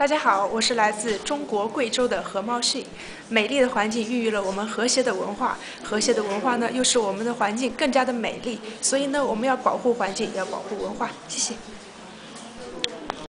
大家好我是来自中国贵州的何茂信。美丽的环境孕育了我们和谐的文化和谐的文化呢又使我们的环境更加的美丽所以呢我们要保护环境要保护文化。谢谢。